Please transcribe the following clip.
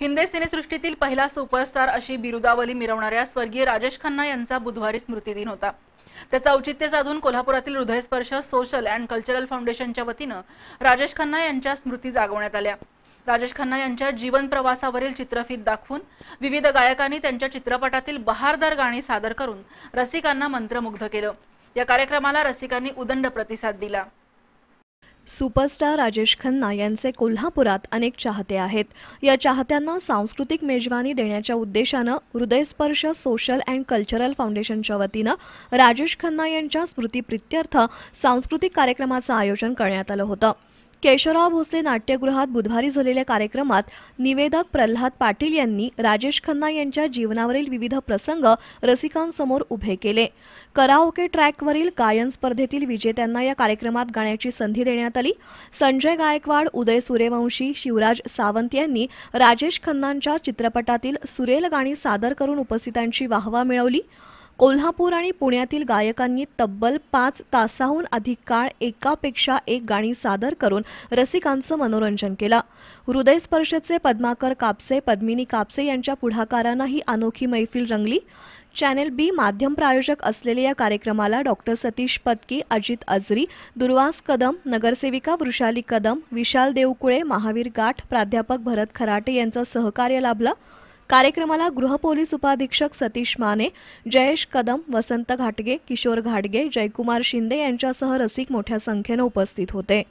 हिंदी सिनेसृष्टीतील पहिला सुपरस्टार अशी बिरुदावली मिरवणाऱ्या स्वर्गीय राजेश खन्ना यांचा बुधवारी स्मृतिदिन होता. त्याचं औचित्य साधून कोल्हापुरातील हृदयस्पर्श सोशल अँड कल्चरल फाउंडेशनच्या वतीनं राजेश खन्ना यांच्या स्मृती जागवण्यात आल्या. राजेश खन्ना यांच्या जीवन प्रवासावरील चित्रफीत दाखवून विविध गायकांनी त्यांच्या चित्रपटातील बहारदार गाणी सादर करून रसिकांना मंत्रमुग्ध केलं. या कार्यक्रमाला रसिकांनी उदंड प्रतिसाद दिला. सुपरस्टार राजेश खन्ना यांचे कोल्हापुरात अनेक चाहते आहेत. या चाहत्यांना सांस्कृतिक मेजवानी देण्याच्या उद्देशानं हृदयस्पर्श सोशल अँड कल्चरल फाउंडेशनच्या वतीनं राजेश खन्ना यांच्या स्मृतीप्रित्यर्थ सांस्कृतिक कार्यक्रमाचं आयोजन करण्यात आलं होतं. केशवराव भोसले नाट्यगृहात बुधवारी झालेल्या कार्यक्रमात निवेदक प्रल्हाद पाटील यांनी राजेश खन्ना यांच्या जीवनावरील विविध प्रसंग रसिकांसमोर उभे केले. कराओके ट्रॅकवरील गायन स्पर्धेतील विजेत्यांना या कार्यक्रमात गाण्याची संधी देण्यात आली. संजय गायकवाड उदय सूर्यवंशी शिवराज सावंत यांनी राजेश खन्नांच्या चित्रपटातील सुरेल गाणी सादर करून उपस्थितांची वाहवा मिळवली. कोल्हापूर आणि पुण्यातील गायकांनी तब्बल पाच तासाहून अधिक काळ एकापेक्षा एक गाणी सादर करून रसिकांचं मनोरंजन केलं. हृदयस्पर्शचे पद्माकर कापसे पद्मिनी कापसे यांच्या पुढाकारानं ही अनोखी मैफिल रंगली. चॅनेल बी माध्यम प्रायोजक असलेल्या या कार्यक्रमाला डॉक्टर सतीश पत्की अजित अजरी दुर्वास कदम नगरसेविका वृषाली कदम विशाल देवकुळे महावीर गाठ प्राध्यापक भरत खराटे यांचं सहकार्य लाभलं. कार्यक्रमाला गृहपोलीस उपाधीक्षक सतीश माने जयेश कदम वसंत घाटगे किशोर घाटगे जयकुमार शिंदे यांच्यासह रसिक मोठ्या संख्येनं उपस्थित होते.